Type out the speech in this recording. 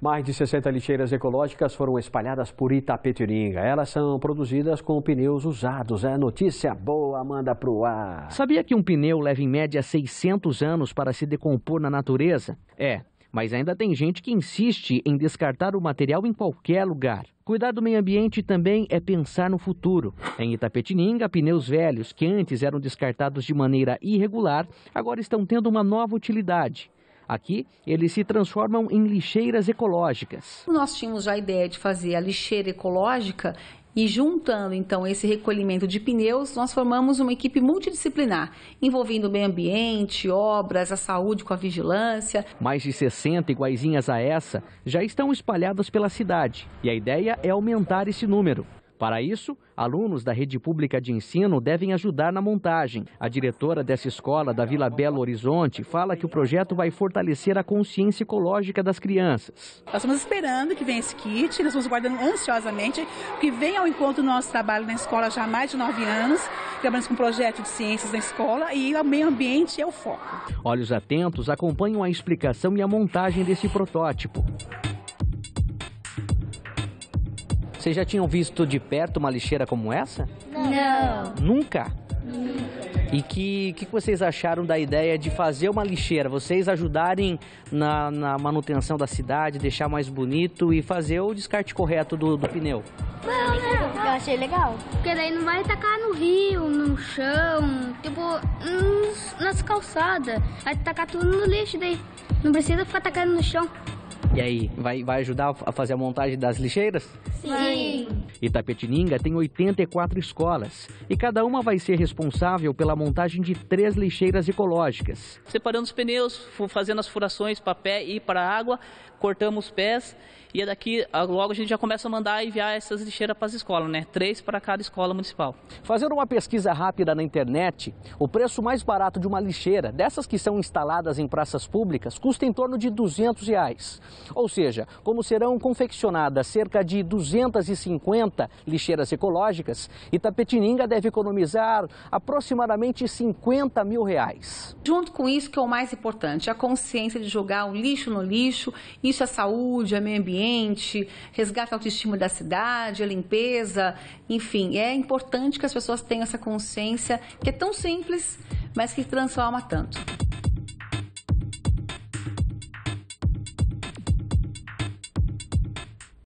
Mais de 60 lixeiras ecológicas foram espalhadas por Itapetininga. Elas são produzidas com pneus usados. É notícia boa, manda pro ar. Sabia que um pneu leva em média 600 anos para se decompor na natureza? É, mas ainda tem gente que insiste em descartar o material em qualquer lugar. Cuidar do meio ambiente também é pensar no futuro. Em Itapetininga, pneus velhos que antes eram descartados de maneira irregular, agora estão tendo uma nova utilidade. Aqui, eles se transformam em lixeiras ecológicas. Nós tínhamos já a ideia de fazer a lixeira ecológica e juntando então esse recolhimento de pneus, nós formamos uma equipe multidisciplinar, envolvendo o meio ambiente, obras, a saúde com a vigilância. Mais de 60 iguaizinhas a essa já estão espalhadas pela cidade e a ideia é aumentar esse número. Para isso, alunos da rede pública de ensino devem ajudar na montagem. A diretora dessa escola, da Vila Belo Horizonte, fala que o projeto vai fortalecer a consciência ecológica das crianças. Nós estamos esperando que venha esse kit, nós estamos guardando ansiosamente, que venha ao encontro do nosso trabalho na escola já há mais de nove anos. Trabalhamos com um projeto de ciências na escola e o meio ambiente é o foco. Olhos atentos acompanham a explicação e a montagem desse protótipo. Vocês já tinham visto de perto uma lixeira como essa? Não. Nunca? E que que vocês acharam da ideia de fazer uma lixeira? Vocês ajudarem na, na manutenção da cidade, deixar mais bonito e fazer o descarte correto do, do pneu? Não, não. Eu achei legal. Porque daí não vai tacar no rio, no chão, tipo, nos- nas calçadas. Vai tacar tudo no lixo daí. Não precisa ficar tacando no chão. E aí, vai, vai ajudar a fazer a montagem das lixeiras? Sim. Itapetininga tem 84 escolas e cada uma vai ser responsável pela montagem de três lixeiras ecológicas. separando os pneus, fazendo as furações para pé e para água, cortamos os pés e daqui a- logo a gente já começa a mandar enviar essas lixeiras para as escolas, né? Três para cada escola municipal. Fazendo uma pesquisa rápida na internet, o preço mais barato de uma lixeira, dessas que são instaladas em praças públicas, custa em torno de 200 reais. Ou seja, como serão confeccionadas cerca de 250 lixeiras ecológicas, Itapetininga deve economizar aproximadamente 50 mil reais. Junto com isso, que é o mais importante, a consciência de jogar o lixo no lixo, isso é saúde, é meio ambiente, resgata a autoestima da cidade, a limpeza, enfim, é importante que as pessoas tenham essa consciência que é tão simples, mas que transforma tanto.